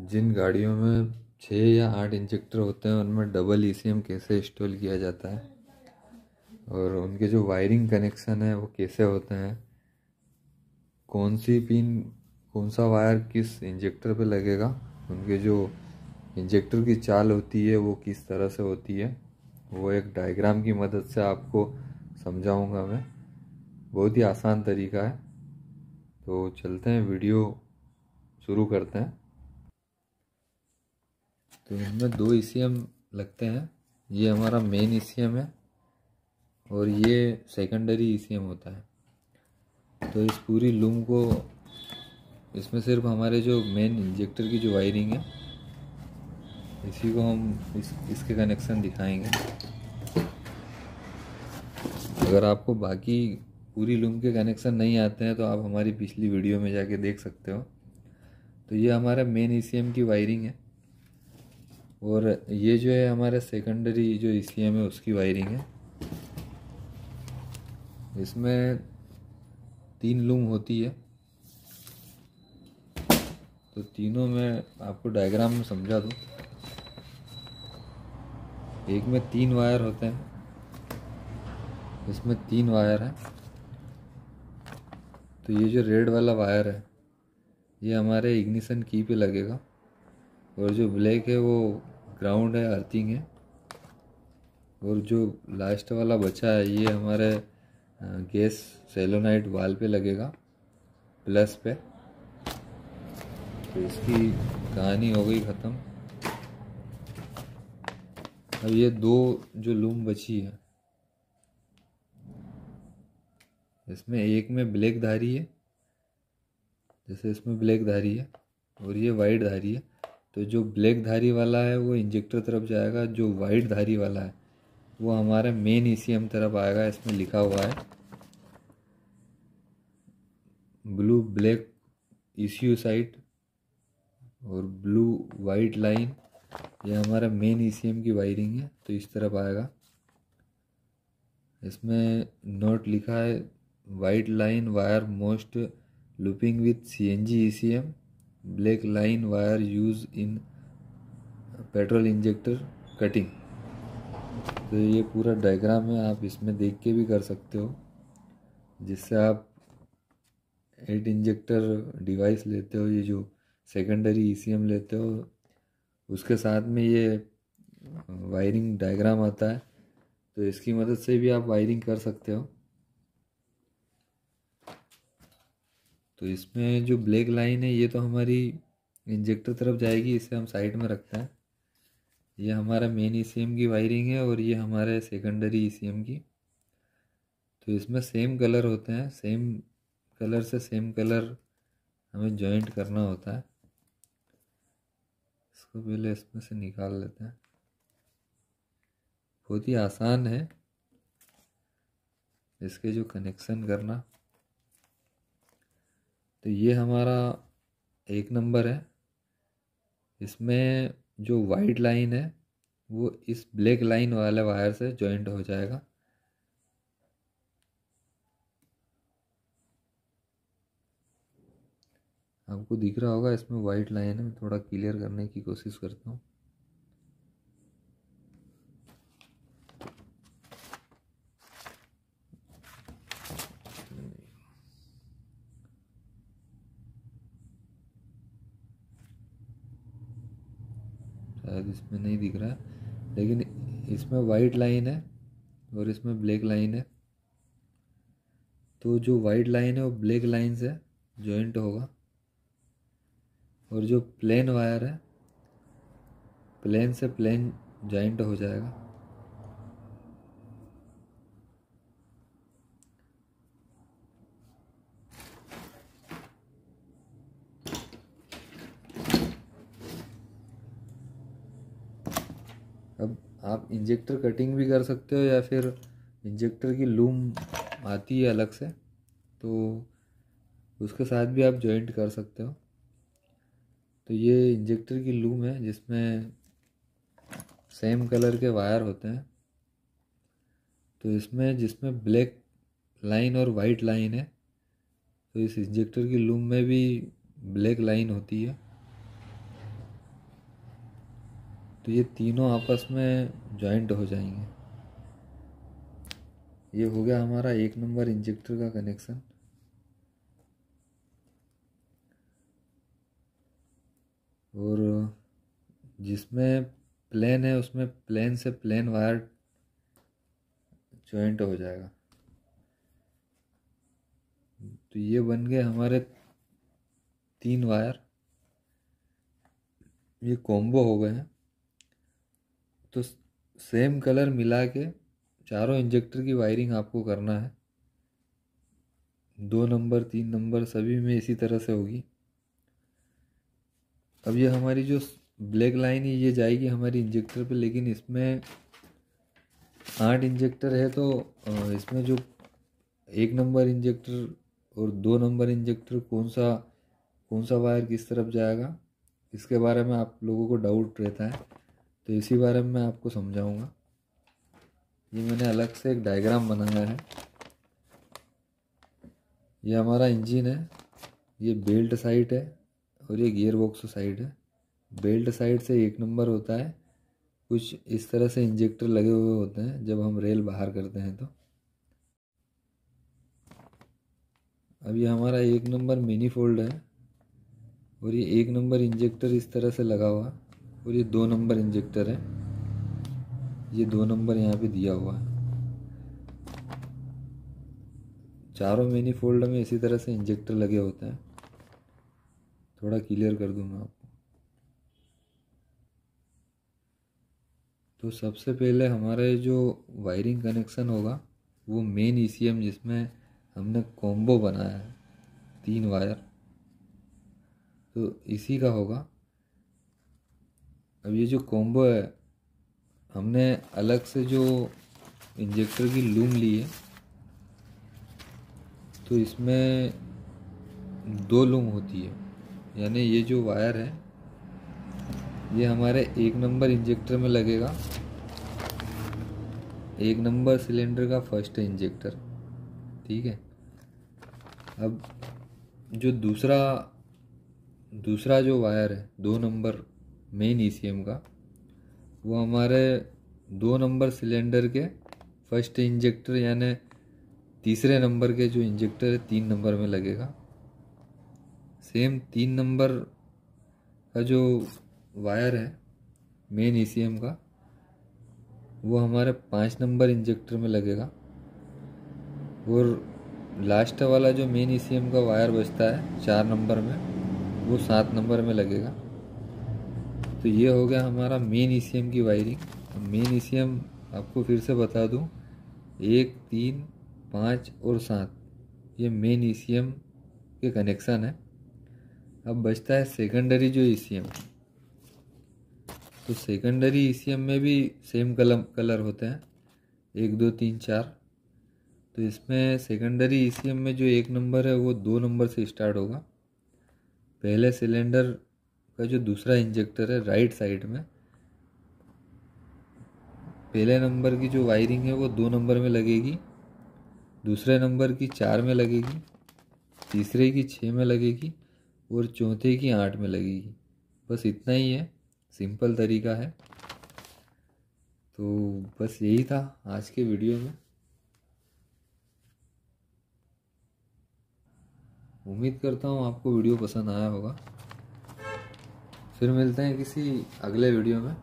जिन गाड़ियों में छः या आठ इंजेक्टर होते हैं, उनमें डबल ई कैसे इंस्टॉल किया जाता है? और उनके जो वायरिंग कनेक्शन है, वो कैसे होते हैं? कौन सी पिन कौन सा वायर किस इंजेक्टर पे लगेगा? उनके जो इंजेक्टर की चाल होती है, वो किस तरह से होती है? वो एक डायग्राम की मदद से आपको समझाऊँगा मैं। बहुत ही आसान तरीका है। तो चलते हैं वीडियो शुरू करते हैं। तो इनमें दो ईसीएम लगते हैं। ये हमारा मेन ईसीएम है और ये सेकेंडरी ईसीएम होता है। तो इस पूरी लूम को इसमें सिर्फ़ हमारे जो मेन इंजेक्टर की जो वायरिंग है, इसी को हम इस, इसके कनेक्शन दिखाएँगे। अगर आपको बाकी पूरी लूम के कनेक्शन नहीं आते हैं तो आप हमारी पिछली वीडियो में जाके देख सकते हो। तो ये हमारा मेन ईसीएम की वायरिंग है। और ये जो है हमारा सेकेंडरी जो ई है, उसकी वायरिंग है। इसमें तीन लूम होती है। तो तीनों में आपको डायग्राम में समझा दूँ। एक में तीन वायर होते हैं। इसमें तीन वायर हैं। तो ये जो रेड वाला वायर है, ये हमारे इग्निशन की पे लगेगा। और जो ब्लैक है, वो ग्राउंड है अर्थिंग है। और जो लास्ट वाला बचा है, ये हमारे गैस सेलोनाइट वाल पे लगेगा प्लस पे। तो इसकी कहानी हो गई ख़त्म। अब ये दो जो लूम बची है, इसमें एक में ब्लैक धारी है, जैसे इसमें ब्लैक धारी है, और ये वाइट धारी है। तो जो ब्लैक धारी वाला है, वो इंजेक्टर तरफ़ जाएगा, जो वाइट धारी वाला है, वो हमारे मेन ईसीएम तरफ़ आएगा, इसमें लिखा हुआ है। ब्लू ब्लैक ई साइड और ब्लू वाइट लाइन ये हमारा मेन ईसीएम की वायरिंग है तो इस तरफ़ आएगा। इसमें नोट लिखा है white line wire most looping with C N G E C M black line wire use in petrol injector cutting. तो ये पूरा डायग्राम है, आप इसमें देख के भी कर सकते हो, जिससे आप एट इंजेक्टर डिवाइस लेते हो, ये जो सेकेंडरी ईसीएम लेते हो, उसके साथ में ये, वायरिंग डायग्राम आता है। तो इसकी मदद से भी आप वायरिंग कर सकते हो। तो इसमें जो ब्लैक लाइन है, ये तो हमारी इंजेक्टर तरफ़ जाएगी, इसे हम साइड में रखते हैं। ये हमारा मेन ई की वायरिंग है और ये हमारे सेकेंडरी ई की। तो इसमें सेम कलर होते हैं सेम कलर से सेम कलर हमें जॉइंट करना होता है। इसको पहले इसमें से निकाल लेते हैं। बहुत ही आसान है इसके जो कनेक्शन करना। तो ये हमारा एक नंबर है। इसमें जो वाइट लाइन है, वो इस ब्लैक लाइन वाले वायर से जॉइंट हो जाएगा। आपको दिख रहा होगा इसमें वाइट लाइन है, मैं थोड़ा क्लियर करने की कोशिश करता हूँ। शायद इसमें नहीं दिख रहा। है लेकिन इसमें वाइट लाइन है और इसमें ब्लैक लाइन है। तो जो वाइट लाइन है वो ब्लैक लाइन से जॉइंट होगा। और जो प्लेन वायर है प्लेन से प्लेन जॉइंट हो जाएगा। अब आप इंजेक्टर कटिंग भी कर सकते हो या फिर इंजेक्टर की लूम आती है अलग से तो उसके साथ भी आप जॉइंट कर सकते हो। तो ये इंजेक्टर की लूम है, जिसमें सेम कलर के वायर होते हैं। तो इसमें, जिसमें ब्लैक लाइन और वाइट लाइन है तो इस इंजेक्टर की लूम में भी ब्लैक लाइन होती है। तो ये तीनों आपस में जॉइंट हो जाएँगे। ये हो गया हमारा एक नंबर इंजेक्टर का कनेक्शन और जिसमें प्लेन है, उसमें प्लेन से प्लेन वायर जॉइंट हो जाएगा। तो ये बन गए हमारे तीन वायर ये कॉम्बो हो गए हैं। तो सेम कलर मिला के चारों इंजेक्टर की वायरिंग आपको करना है। दो नंबर तीन नंबर सभी में इसी तरह से होगी। अब ये हमारी जो ब्लैक लाइन है ये जाएगी हमारी इंजेक्टर पे, लेकिन इसमें आठ इंजेक्टर है तो इसमें जो एक नंबर इंजेक्टर और दो नंबर इंजेक्टर कौन सा कौन सा वायर किस तरफ़ जाएगा, इसके बारे में आप लोगों को डाउट रहता है। तो इसी बारे में मैं आपको समझाऊँगा। ये मैंने अलग से एक डायग्राम बनाया है। ये हमारा इंजन है, ये बेल्ट साइड है और ये गियर बॉक्स साइड है। बेल्ट साइड से एक नंबर होता है, कुछ इस तरह से इंजेक्टर लगे हुए होते हैं जब हम रेल बाहर करते हैं तो। अब ये हमारा एक नंबर मिनी फोल्ड है और ये एक नंबर इंजेक्टर इस तरह से लगा हुआ। और ये दो नंबर इंजेक्टर है। ये दो नंबर यहाँ पे दिया हुआ है। चारों मिनी फोल्ड में इसी तरह से इंजेक्टर लगे होते हैं। थोड़ा क्लियर कर दूँ मैं आपको। तो सबसे पहले हमारे जो वायरिंग कनेक्शन होगा, वो मेन ईसीएम जिसमें हमने कॉम्बो बनाया है, तीन वायर। तो इसी का होगा। अब ये जो कॉम्बो है, हमने अलग से जो इंजेक्टर की लूम ली है तो इसमें दो लूम होती है। यानी ये जो वायर है, ये हमारे एक नंबर इंजेक्टर में लगेगा। एक नंबर सिलेंडर का फ़र्स्ट इंजेक्टर ठीक है? अब जो दूसरा दूसरा जो वायर है, दो नंबर मेन ईसीएम का, वो हमारे दो नंबर सिलेंडर के फ़र्स्ट इंजेक्टर यानी तीसरे नंबर के जो इंजेक्टर है, तीन नंबर में लगेगा। सेम तीन नंबर का जो वायर है मेन ईसीएम का, वो हमारे पाँच नंबर इंजेक्टर में लगेगा। और लास्ट वाला जो मेन ईसीएम का वायर बचता है, चार नंबर में, वो सात नंबर में लगेगा। तो ये हो गया हमारा मेन ई की वायरिंग मेन ई आपको फिर से बता दूँ, एक, तीन, पाँच और सात, ये मेन ई के कनेक्शन है। अब बचता है सेकेंडरी जो ईसीएम तो सेकेंडरी ईसीएम में भी सेम कलम कलर होते हैं। एक, दो, तीन, चार। तो इसमें सेकेंडरी ईसीएम में जो एक नंबर है, वो दो नंबर से स्टार्ट होगा। पहले सिलेंडर का जो दूसरा इंजेक्टर है राइट साइड में, पहले नंबर की जो वायरिंग है, वो दो नंबर में लगेगी, दूसरे नंबर की चार में लगेगी, तीसरे की छः में लगेगी और चौथे की आठ में लगेगी। बस इतना ही है सिंपल तरीका है। तो बस यही था आज के वीडियो में। उम्मीद करता हूँ आपको वीडियो पसंद आया होगा। फिर मिलते हैं किसी अगले वीडियो में।